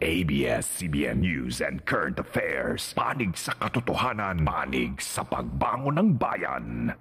ABS-CBN News and Current Affairs. Panig sa katotohanan, panig sa pagbangon ng bayan.